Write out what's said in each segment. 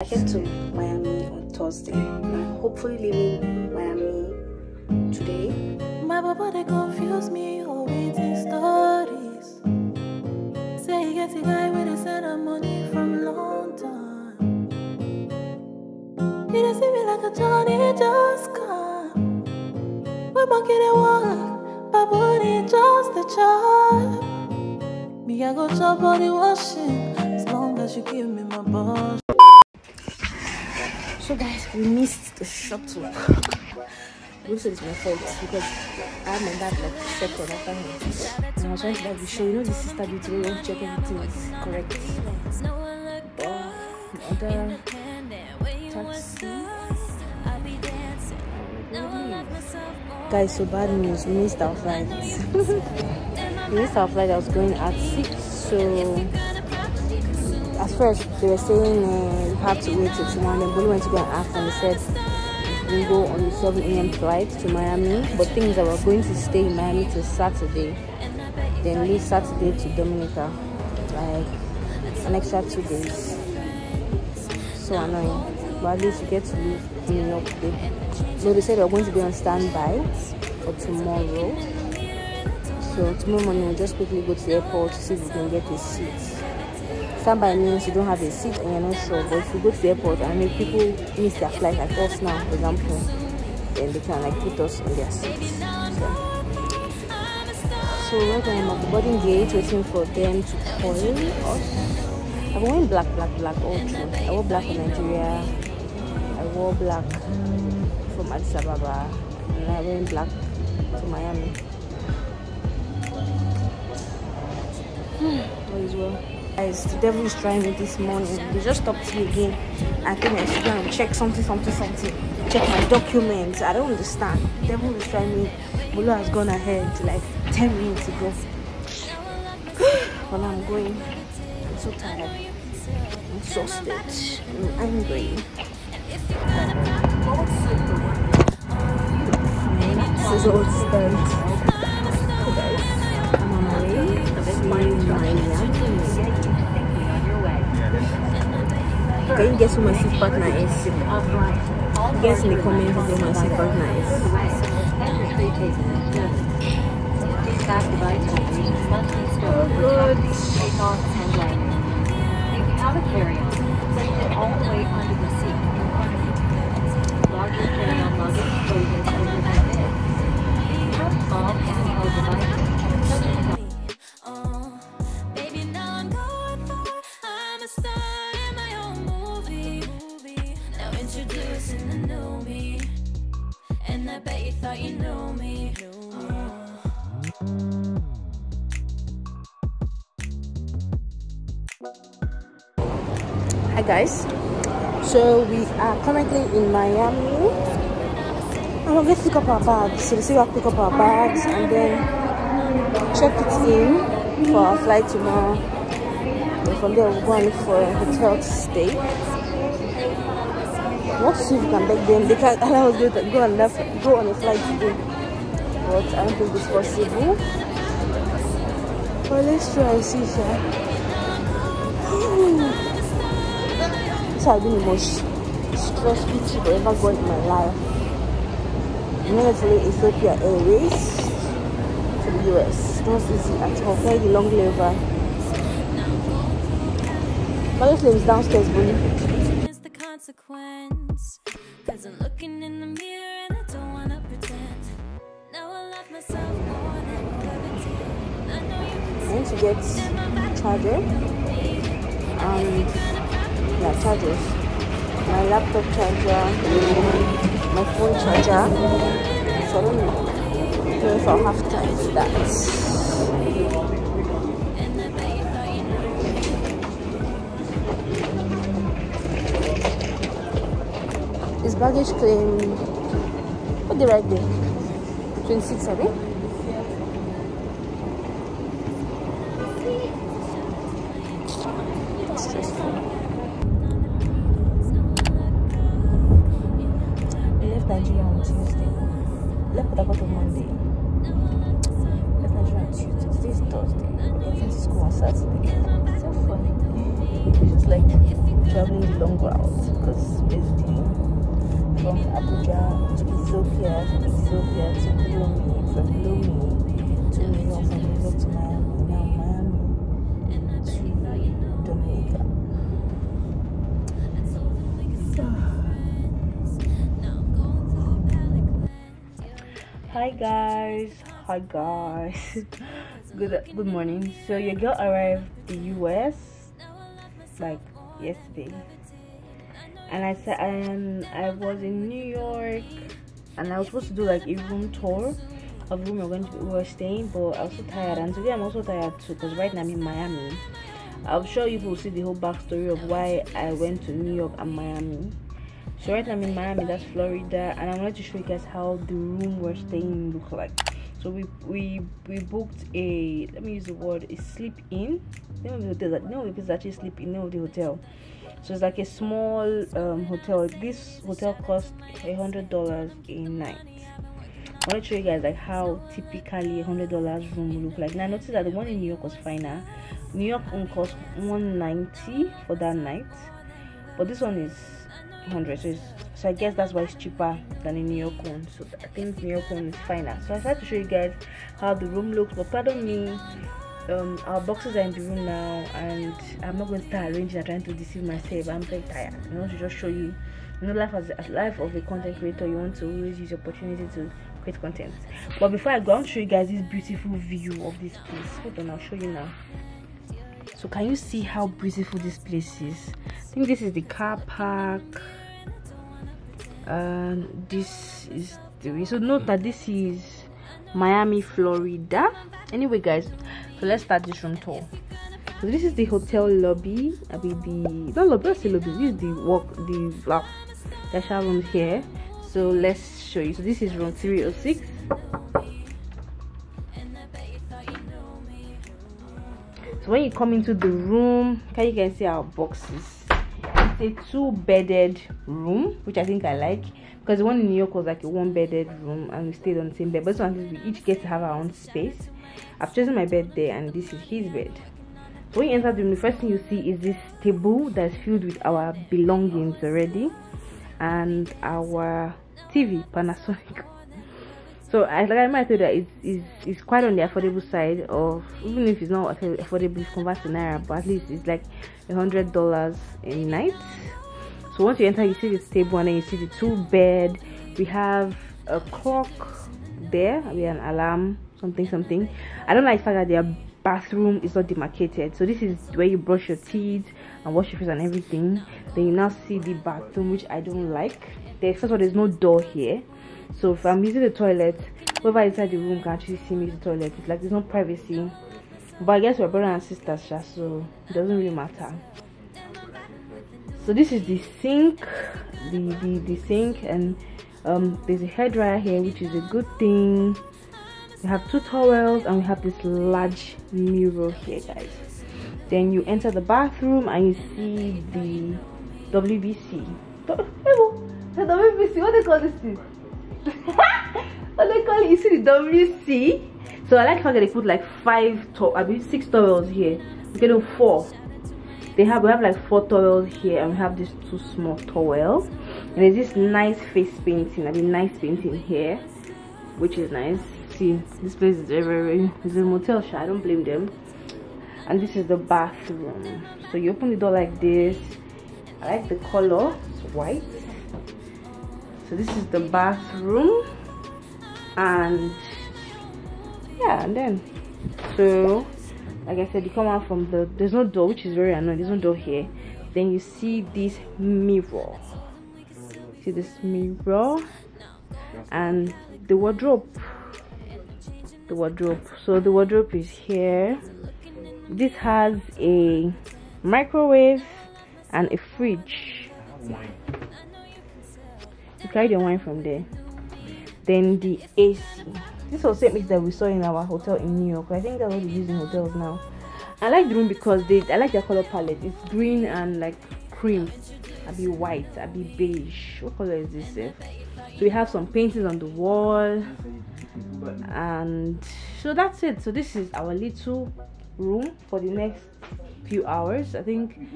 I head to Miami on Thursday. I'm hopefully leaving Miami today. My papa they confuse me oh waiting stories. Say he gets a guy with a send her money from London. He dey see me like a Johnny just come. When my kid walk, baboon just a chop. Me I go chop body washing as long as you give me my ball. So guys, we missed the shuttle. Also, it's my fault because I had my dad like second after him. And I was trying to like be sure, you know the sister duty where you want to check everything is correct. But the other taxi. Guys, so bad news. We missed our flight. we missed our flight. I was going at six. So at first they were saying uh, you have to wait till tomorrow. Then Bolu went to go and ask, and they said we go on the 7 a.m. flight to Miami. But things that we're going to stay in Miami till Saturday, then leave Saturday to Dominica, like an extra two days. So annoying. But at least you get to leave in enough day. So they said we're going to be on standby for tomorrow. So tomorrow morning we'll just quickly go to the airport to see if we can get a seat. Standby means you don't have a seat and you're not sure. But if you go to the airport and if people miss their flight like us now, for example, then they can like put us in their seats. So, so right now I'm at the boarding gate waiting for them to call us. Been wearing black, black, black all through. I wore black in Nigeria. I wore black from Addis Ababa. And I'm wearing black to Miami. All is well. Guys, the devil is trying me this morning. They just stopped me again. I think I should go and check something, something, something. Check my documents. I don't understand. The devil is trying me. Bolu has gone ahead like 10 minutes ago. but I'm going. I'm so tired. I'm exhausted. I'm angry. This is all. So I'm on my way to Miami. Can you guess who my seat partner is? Guess in the comments who my seat partner is. Have a carry-on, all the way under the seat in front of you. Larger carry-on luggage handheld devices, Hi guys. So we are currently in Miami. We're going to pick up our bags. So say we'll pick up our bags and then check it in for our flight tomorrow. And from there we'll go and look for a hotel to stay. Want to see if we can beg them. They can't allow us to go, and left, go on a flight today. But I don't think it's possible. But let's try and see, sir. This has been the most stressful trip I've ever got in my life. I'm going to fly Ethiopia Airways to the US. Not easy at all. Very long layover. My little is downstairs, the consequence. To get charger and yeah, chargers. My laptop charger, my phone charger. So I don't know if I'll have time for that. Is baggage claim what they right there? 26 I think. Saturday. So funny. It's like traveling long route. Abuja to Ethiopia, from Ethiopia to Lomé, from Lomé to New York, from New York to Miami, now Miami to Dominica. Hi guys, hi guys. good good morning. So your girl arrived the US like yesterday, and I said and I was in New York, and I was supposed to do like a room tour of room we were going to we were staying, but I was so tired, and today I'm also tired too because right now I'm in Miami. I'm sure you will see the whole backstory of why I went to New York and Miami. So right now I'm in Miami, that's Florida, and I'm going to show you guys how the room we're staying look like. So we we we booked a let me use the word a Sleep Inn. Name of the hotel that no it's actually Sleep Inn name of the hotel. So it's like a small um, hotel. This hotel cost a hundred dollars a night. I want to show you guys like how typically a hundred dollars room look like. Now I noticed that the one in New York was finer. New York one cost one ninety for that night, but this one is 100 so, so i guess that's why it's cheaper than in new york one so i think new york one is finer so i decided to show you guys how the room looks but pardon me um our boxes are in the room now and i'm not going to start arranging and trying to deceive myself. I'm very tired. I want to just show you you know life as a life of a content creator. You want to always use opportunity to create content. But before i go i want to show you guys this beautiful view of this place. Hold on i'll show you now. So can you see how beautiful this place is? I think this is the car park and this is the way. So note that this is miami florida. Anyway guys so let's start this room tour so this is the hotel lobby. I mean the not lobby not the lobby. This is the walk the like the shower room here. So let's show you. So this is room 306 so when you come into the room can you can see our boxes a two bedded room which i think i like because the one in new york was like a one bedded room and we stayed on the same bed but this one we each get to have our own space. I've chosen my bed there and this is his bed. So when you enter the room the first thing you see is this table that's filled with our belongings already and our tv panasonic so I like I might say that it's, it's, it's quite on the affordable side of even if it's not affordable if convert to naira, but at least it's like a hundred dollars a night. So once you enter, you see this table and then you see the two bed. We have a clock there. We have an alarm, something something. I don't like the fact that their bathroom is not demarcated. So this is where you brush your teeth and wash your face and everything. Then you now see the bathroom, which I don't like. There, first all, there's no door here so if i'm using the toilet whoever inside the room can actually see me use the toilet it's like there's no privacy but i guess we're brother and sisters so it doesn't really matter so this is the sink the the, the sink and um there's a hair dryer here which is a good thing we have two towels and we have this large mirror here guys then you enter the bathroom and you see the WBC. The WBC, what do they call this thing? what they call it? You see the WC? So I like that they put like five, to I mean six towels here. We do four. They have we have like four towels here, and we have these two small towels. And there's this nice face painting. I mean nice painting here, which is nice. See, this place is very, very. It's a motel. I don't blame them. And this is the bathroom. So you open the door like this. I like the color. It's white so this is the bathroom and yeah and then so like i said you come out from the there's no door which is very annoying there's no door here then you see this mirror see this mirror and the wardrobe the wardrobe. So the wardrobe is here. This has a microwave and a fridge. You carry the wine from there. Then the ac this was the same that we saw in our hotel in new york. I think that's what they use in hotels now. I like the room because they i like their color palette. It's green and like cream. I'll be white I'll be beige. What color is this eh? so we have some paintings on the wall Mm. and so that's it. So this is our little room for the next few hours i think.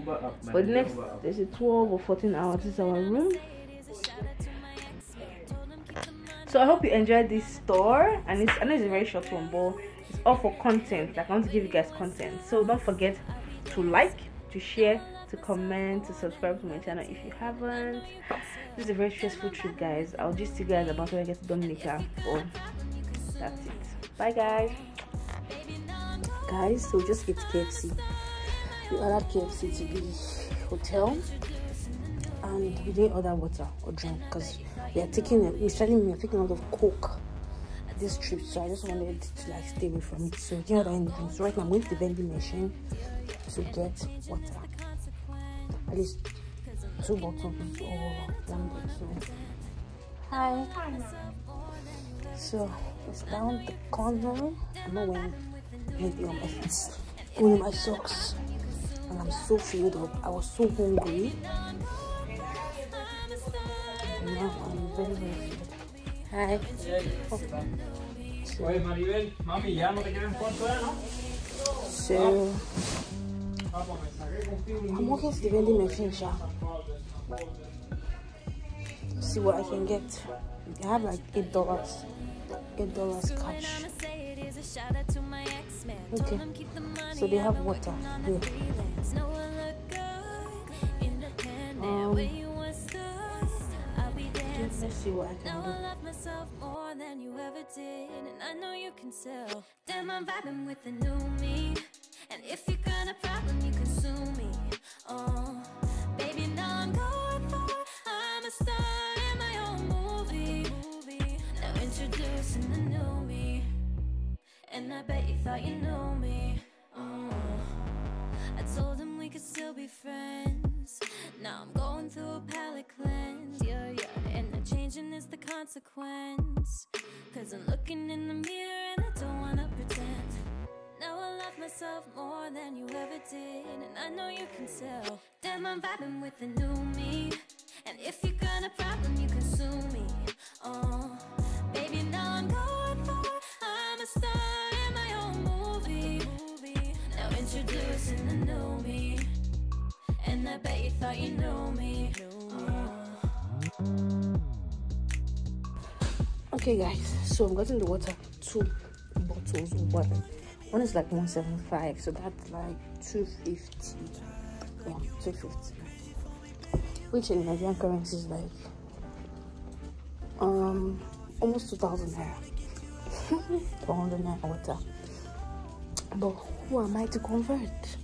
For the next there's a 12 or 14 hours? This is our room. So i hope you enjoyed this store. And it's i know it's a very short one but it's all for content. Like i want to give you guys content. So don't forget to like to share to comment to subscribe to my channel if you haven't. This is a very stressful trip guys. I'll just see you guys about when i get to dominica. But that's it. Bye guys. Guys so just ate kfc we ordered kfc to the hotel and we didn't order water or drink because we are taking telling me we're taking a lot of coke at this trip so i just wanted to like stay away from it. So we didn't order anything. So right now i'm going to the vending machine to get water. At least two bottles or one bottle. Hi. So it's down the corner. I'm not wearing anything on my feet only my socks. And i'm so filled up. I was so hungry. Now i'm very very filled hi. Oye, Maribel, mami, ya no te quieren es, ¿no? so pues me saqué contigo un i'm walking to the vending machine sha see what i can get. I have like eight dollars eight dollars cash. Okay. so they have water. here um let's see what i can do. I love myself more than you ever did, and I know you can tell. Damn, I'm vibing with the new me. And if you got a problem, you can sue me. Oh, thought you knew me. Oh. I told him we could still be friends. Now I'm going through a palate cleanse. Yeah, yeah. And the changing is the consequence. Cause I'm looking in the mirror and I don't wanna pretend. Now I love myself more than you ever did. And I know you can tell. Damn, I'm vibing with the new me. And if you got a problem, you can I bet you thought you knew me. Oh. okay guys so i'm getting the water two bottles of water. One is like 175 so that's like 250 yeah 250 which in nigerian currency is like um almost 2000 naira. 400 naira water. But who am i to convert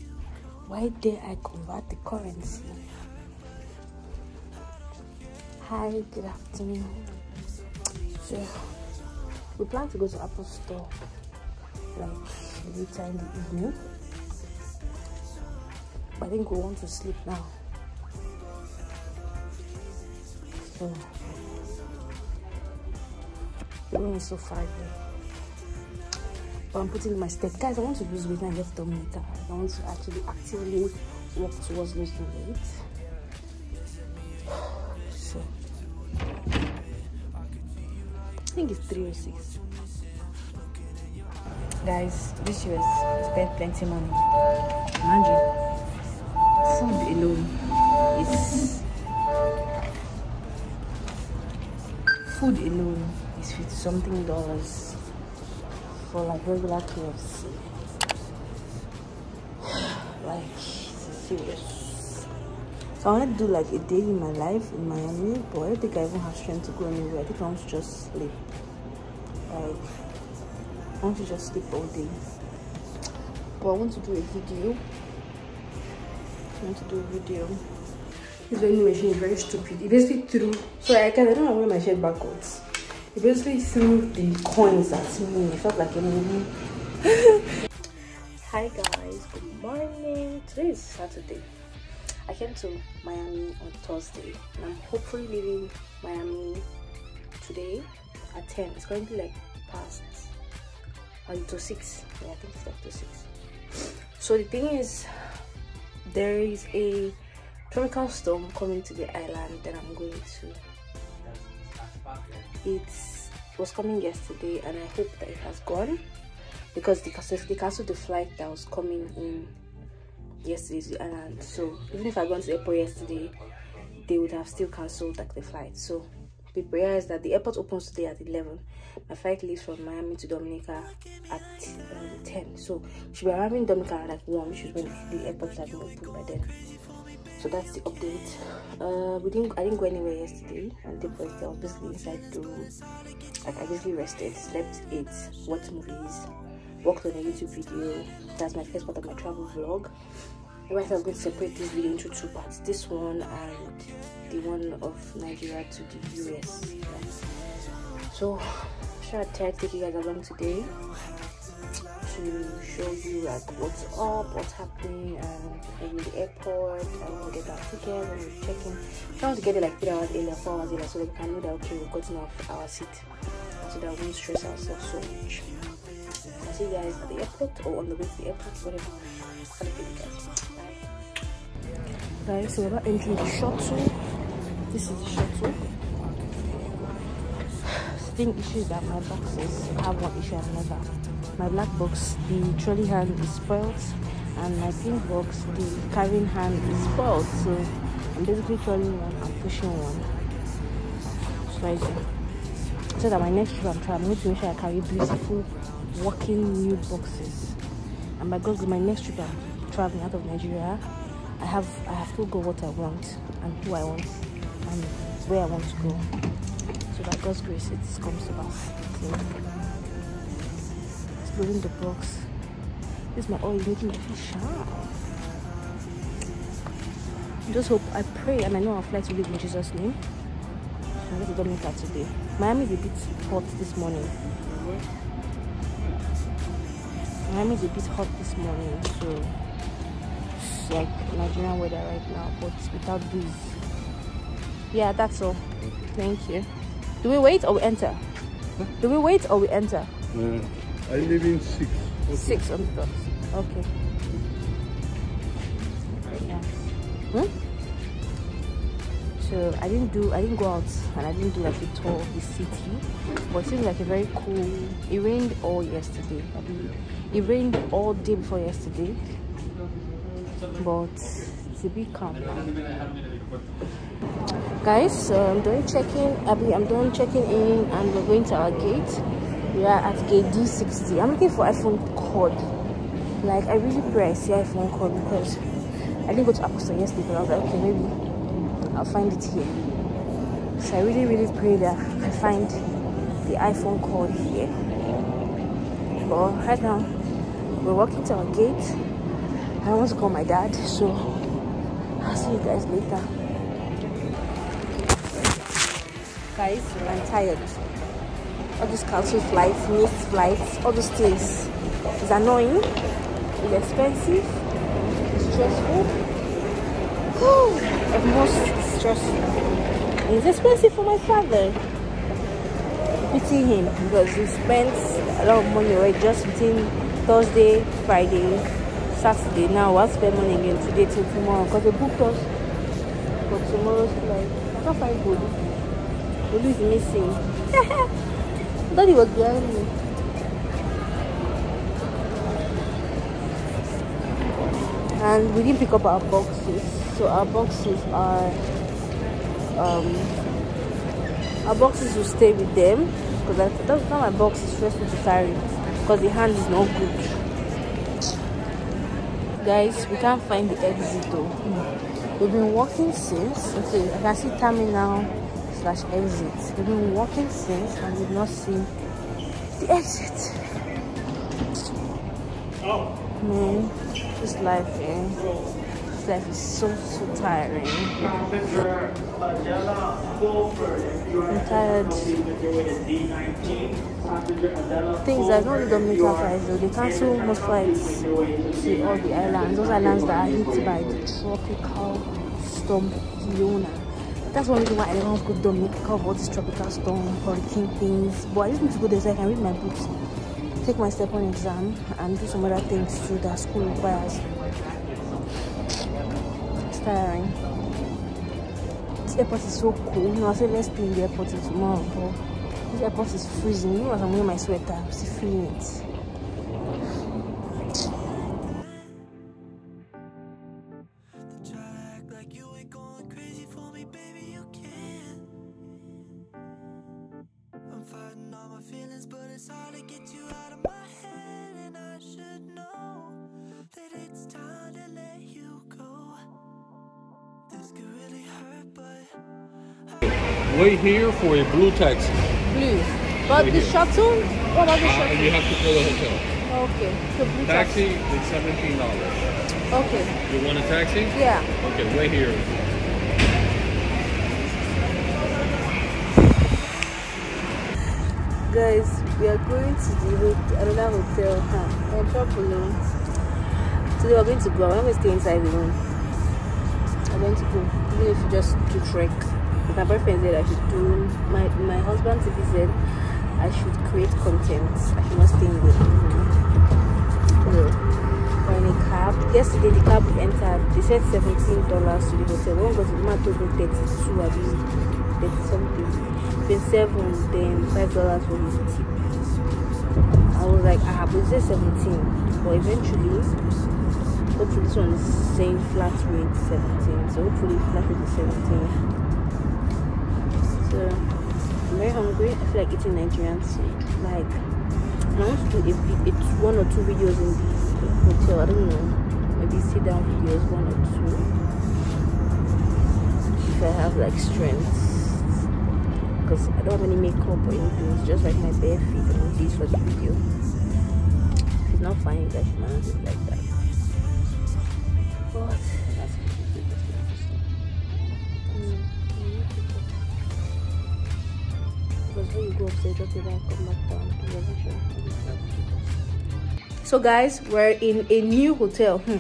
why did i convert the currency hi good afternoon so we plan to go to Apple Store like later in the evening. But I think we want to sleep now. So so far away. But I'm putting in my step. Guys, I want to lose weight and get to Dominica. I want to actually actively work towards losing weight. So I think it's 306. Guys, this year spent plenty money. Imagine food alone is food alone is 50 something dollars for like regular KFC. like serious. So I want to do like a day in my life in Miami, but I don't think I even have strength to go anywhere. I think I want to just sleep. Like I want to just sleep all day. But I want to do a video. I want to do a video. This vending machine is very stupid. It basically threw so I can I don't know wear my shirt backwards. Basically threw the coins at me. It felt like a movie. Hi guys, good morning. Today is Saturday. I came to Miami on Thursday and I'm hopefully leaving Miami today at 10. It's going to be like past uh, to 6. Yeah, I think it's like to 6. So the thing is, there is a tropical storm coming to the island that I'm going to. It was coming yesterday and I hope that it has gone because they canceled, the flight that was coming in yesterday to so even if i gone to the airport yesterday they would have still cancelled like the flight. So yeah is that the airport opens today at 11 my flight leaves from miami to dominica at um, 10 so she'll be arriving in dominica at like 1 which is when the airport has been open by then so that's the update. Uh we didn't i didn't go anywhere yesterday. And the was basically inside room. Like i basically rested slept ate watched movies worked on a youtube video. That's my first part of my travel vlog. Right i'm going to separate this video into two parts. This one and the one of nigeria to the us so I'm sure i to take you guys along today to show you like what's up, what's happening, and maybe the airport, and we'll get our ticket and we're checking. Trying to get it like three hours earlier, four hours earlier, so that we can know that okay, we've gotten off our seat, so that we won't stress ourselves so much. I'll see you guys at the airport or on the way to the airport, whatever. A good guys. Guys, so we're about entering the shuttle. This is the shuttle thing issue that my boxes have one issue and another my black box the trolley hand is spoiled and my pink box the carrying hand is spoiled so i'm basically trolling one and pushing one. So that my next trip i'm trying i'm going to make sure i carry beautiful working new boxes. And by god's my next trip i'm traveling out of nigeria i have i have to go what i want and who i want and where i want to go. So by god's grace it comes to pass exploring the box. This is my oil making me feel sharp. I Just hope, I pray, and I know our flight will leave in Jesus' name. I'm going to Dominica today. Miami is a bit hot this morning. Miami is a bit hot this morning, so it's like Nigerian weather right now, but without breeze. Yeah, that's all. Thank you. Do we wait or we enter? Do we wait or we enter? I live in six. Okay. Six on the dot. Okay. Yeah. Hmm? So I didn't do I didn't go out and I didn't do like a tour of the city. But it seems like a very cool it rained all yesterday. It rained all day before yesterday. But it's a bit calm. Guys, so I'm doing mean, I'm doing checking in and we're going to our gate we are at gate D60. I'm looking for iPhone code. Like, I really pray I see iPhone code because I didn't go to Apple Store yesterday, but I was like, okay, maybe I'll find it here. So I really, really pray that I find the iPhone code here. But right now, we're walking to our gate. I want to call my dad, so I'll see you guys later. Guys, I'm tired all these cancelled flights, missed flights, all those things. It's annoying, it's expensive, it's stressful. At most stressful. It's expensive for my father. Pity him because he spends a lot of money already just between Thursday, Friday, Saturday. Now I'll spend money again today till tomorrow because they booked us for tomorrow's flight. I can't find Bolu. Bolu is missing. thought he was behind me. And we didn't pick up our boxes. So our boxes are um our boxes will stay with them. Because that, that's not my box is stressful to carry. Because the hand is not good. Guys we can't find the exit though. We've been walking since. Okay i can see terminal slash exit. We've been walking since and we've not seen the exit. Oh. Man, this life, man. This life is so, so tiring. I'm tired. Things that not the Dominican flights though. They cancel most flights to all the islands. Those islands that are hit by the tropical storm Fiona that's one reason why I don't go Dominic cover all this tropical storm, hurricane things. But I just need to go there so I can read my books, take my Step 1 exam, and do some other things too that school requires. It's tiring. This airport is so cool. You know, I said let's stay in the airport tomorrow, but this airport is freezing. You know, I'm wearing my sweater, I'm still feeling it. Here for a blue taxi. Blue. But Over the here. shuttle? What the Uh, shuttle? you have to call the hotel. Okay. So blue Taxi is seventeen dollars. Okay. You want a taxi? Yeah. Okay, wait here. Guys, we are going to the hot- another hotel. Huh? Of now. Today we're going to go. I'm going to stay inside the room. I'm going to go. Even if you just do trek. My boyfriend said I should do. My my husband to said I should create content. I should not stay in the room. So, in a cab. Yesterday the cab entered. They said seventeen dollars to the hotel. When was it? Man told me thirty-two. I mean, thirty something. Twenty-seven. Then five dollars for his tip. I was like, ah, but it says seventeen. But eventually, hopefully this one is saying flat rate seventeen. So hopefully flat rate is seventeen. So I'm very hungry. I feel like eating Nigerian food. Like I want to do a, a one or two videos in the hotel. I don't know. Maybe sit down videos, one or two. If I have like strength. Because I don't have any makeup or anything. It's just like my bare feet to use for the video. It's not fine, guys it like that. Back down to. So guys, we're in a new hotel. Hmm.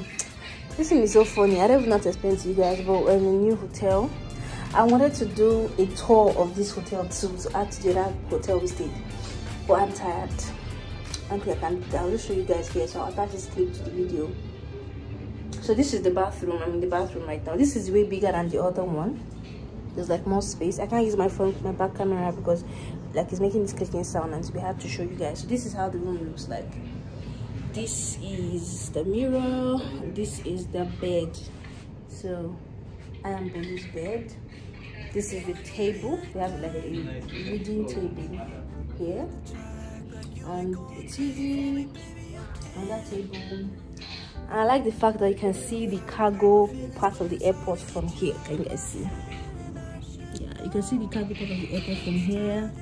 This thing is so funny. I don't even know to explain to you guys, but we're in a new hotel. I wanted to do a tour of this hotel too, to add to the other hotel we stayed. But I'm tired. I don't I can. I'll just show you guys here. So I'll attach this clip to the video. So this is the bathroom. I'm in the bathroom right now. This is way bigger than the other one. There's like more space. I can't use my front, my back camera because like it's making this clicking sound, and so we have to show you guys. So this is how the room looks like. This is the mirror. This is the bed. So I am Bolu's bed. This is the table. We have like a reading table here, and the TV on that table. And I like the fact that you can see the cargo part of the airport from here. Can you guys see? Yeah, you can see the cargo part of the airport from here.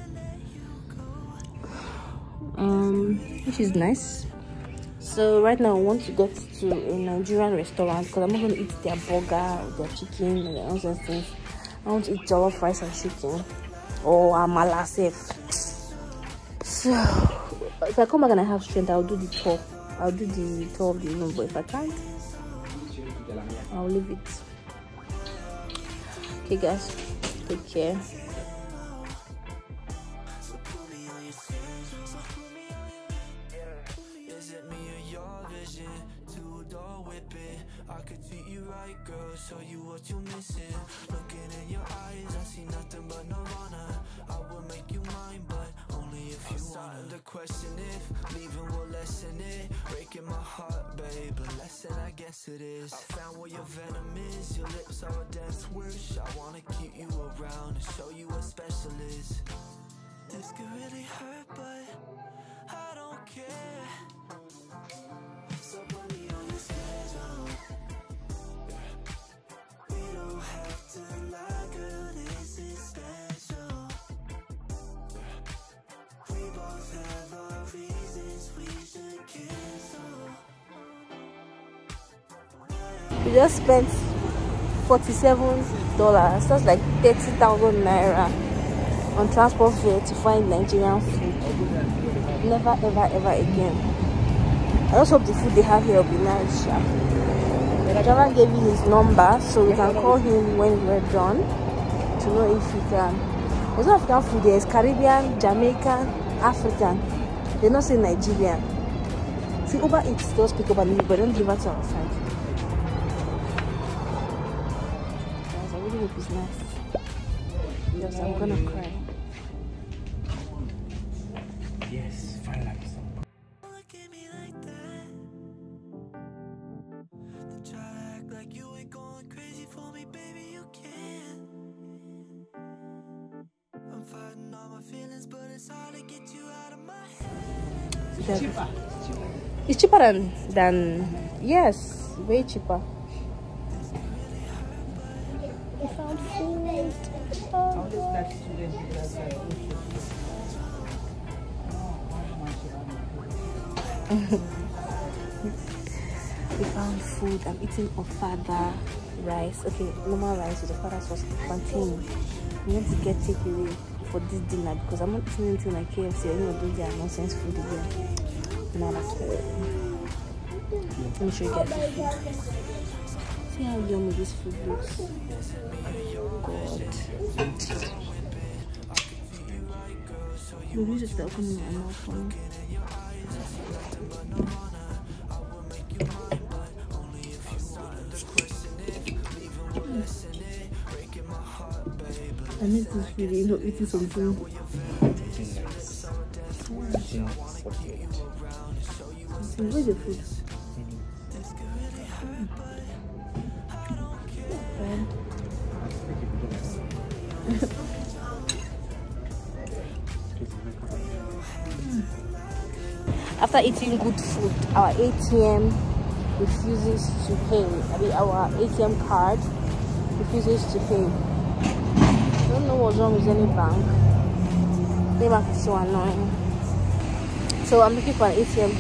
Um, which is nice. So right now I want to go to a Nigerian restaurant because I'm not going to eat their burger or their chicken and their nonsense things. I want to eat jollof rice and chicken or amala safe. So if I come back and I have strength, I'll do the tour. I'll do the tour of the room, but if I can't, I'll leave it. Okay, guys, take care. I guess it is. I found where your venom is. Your lips are a death wish. I wanna keep you around and show you what special is. This could really hurt, but I don't care. So put me on your schedule. We don't have to lie, We just spent forty-seven dollars. That's like thirty thousand naira on transport fare to find Nigerian food. Never, ever, ever again. I just hope the food they have here will be nice. The driver gave me his number so we can call him when we're done to know if he can. There's no African food there. It's Caribbean, Jamaican, African. They're not saying Nigerian. See, Uber Eats does pick up and leave, but don't deliver to our side. For me, baby. You can. I'm fighting all my It's cheaper. It's cheaper than than yes, way cheaper. we found food. I'm eating ofada rice. Okay, normal rice with father sauce plantain. We need to get takeaway for this dinner because I'm not eating anything like KFC or any of those nonsense food again. Not at all. Let me show you guys the food. See how yummy this food looks. God. The music is opening my mouth. I will make you mine, but only if you want to listen. I miss this really not eating something. Where's the food? After eating good food, our ATM refuses to pay. I mean, our ATM card refuses to pay. I don't know what's wrong with any bank. Any bank is so annoying. So I'm looking for an ATM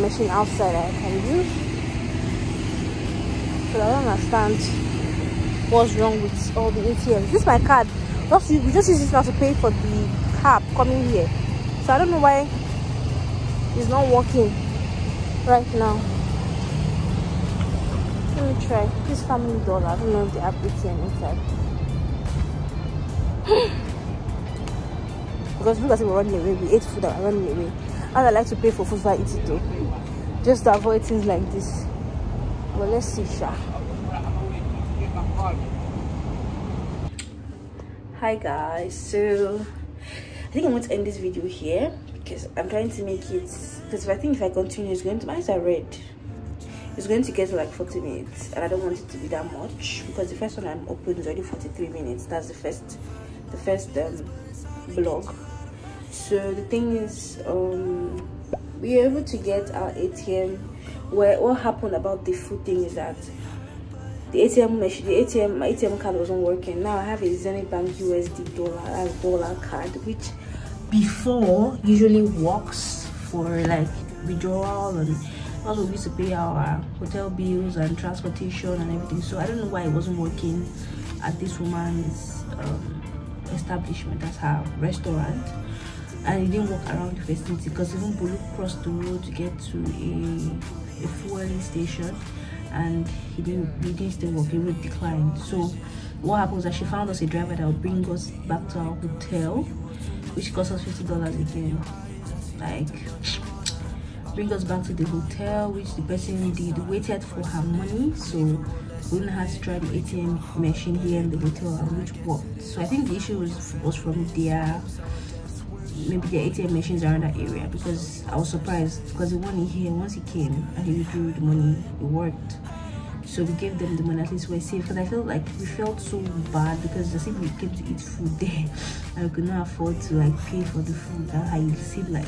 machine outside I can use. But I don't understand what's wrong with all the ATMs. This is my card. We just use this now to pay for the cab coming here. So I don't know why it's not working right now. Let me try this family dollar. I don't know if they have ATM inside. because look at we're running away. We ate food and we're running away. And I like to pay for food if I eat it though. Just to avoid things like this. But let's see, Sha. Hi guys, so I think I'm going to end this video here because I'm trying to make it because if I think if I continue it's going to my eyes are red. It's going to get to like 40 minutes and I don't want it to be that much because the first one I'm open is already 43 minutes. That's the first the first um blog so the thing is um we were able to get our ATM where what happened about the food thing is that the ATM machine, the ATM, my ATM card wasn't working. Now I have a Zenith Bank USD dollar dollar card, which before usually works for like withdrawal and also we used to pay our hotel bills and transportation and everything. So I don't know why it wasn't working at this woman's um, establishment, that's her restaurant. And it didn't work around the vicinity because even Bolu crossed the road to get to a, a fueling station and he didn't he didn't stay work he would decline so what happened was that she found us a driver that would bring us back to our hotel which cost us 50 dollars again. Like bring us back to the hotel which the person did waited for her money so we didn't have to try the atm machine here in the hotel and which worked. So i think the issue was was from their maybe the ATM machines around that area because I was surprised because the one in here once he came and he withdrew the money it worked so we gave them the money at least we're safe because I felt like we felt so bad because as if we came to eat food there. And we could not afford to like pay for the food. That how you seem like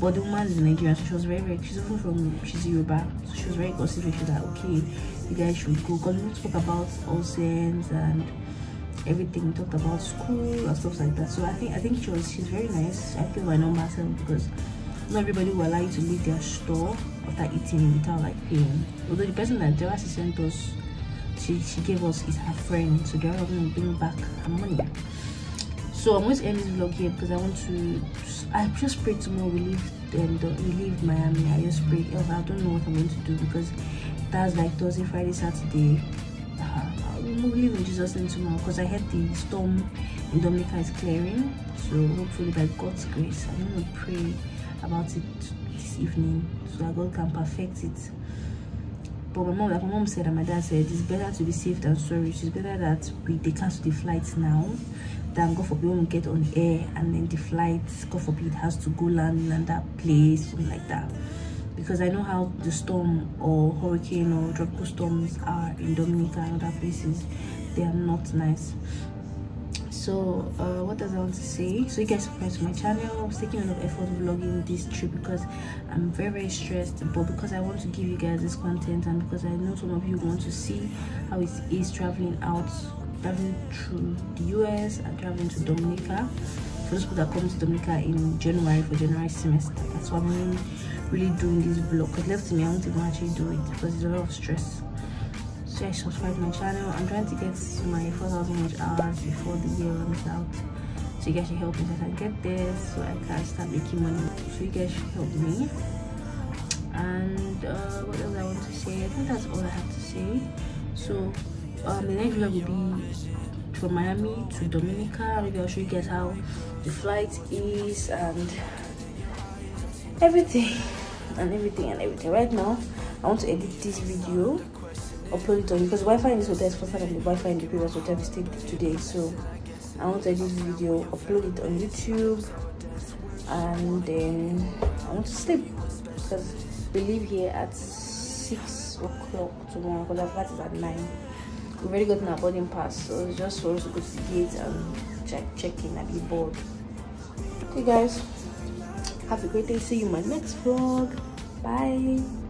but the woman is Nigerian so she was very very she's even from she's Yoruba so she was very considerate. She was like okay you guys should go. Because we spoke about all sense and everything. We talked about school and stuff like that. So i think i think she was she's very nice. I feel i know myself because not everybody will allow you to leave their store after eating without like paying although the person that Dara sent us she she gave us is her friend so they're going to bring back her money. So i'm going to end this vlog here because i want to i just pray tomorrow we leave um, the, we leave miami. I just pray i don't know what i'm going to do because that's like thursday friday saturday. Uh, we'll leave in jesus name tomorrow because i heard the storm in dominica is clearing. So hopefully by god's grace i'm going to pray about it this evening so that god can perfect it but my mom like my mom said and my dad said it's better to be safe than sorry it's better that we they cancel the flights now than god forbid when we get on air and then the flight god forbid has to go land in that place something like that because I know how the storm or hurricane or tropical storms are in Dominica and other places. They are not nice. So uh, what does i want to say? So you guys subscribe to my channel. I'm taking a lot of effort vlogging this trip because i'm very very stressed. But because i want to give you guys this content and because i know some of you want to see how it is traveling out traveling through the us and traveling to dominica. For those people that come to dominica in january for january semester that's why i'm really, really doing this vlog. Because left to me i won't even actually do it because it's a lot of stress yeah, subscribe to my channel. I'm trying to get to my 4000 watch hours before the year runs out so you guys should help me so i can get there so i can start making money. So you guys should help me. And uh, what else i want to say? I think that's all i have to say. So um the next vlog will be from miami to dominica. Maybe i'll show you guys how the flight is and everything and everything and everything. Right now i want to edit this video upload it on because Wi-Fi in this hotel is faster than the Wi-Fi in the previous hotel we stayed today. So I want to edit this video, upload it on YouTube, and then I want to sleep because we leave here at six o'clock tomorrow because our flight is at nine. We've already gotten our boarding pass, so it's just for us to go to the gate and check check in and be bored. Okay, guys, have a great day. See you in my next vlog. Bye.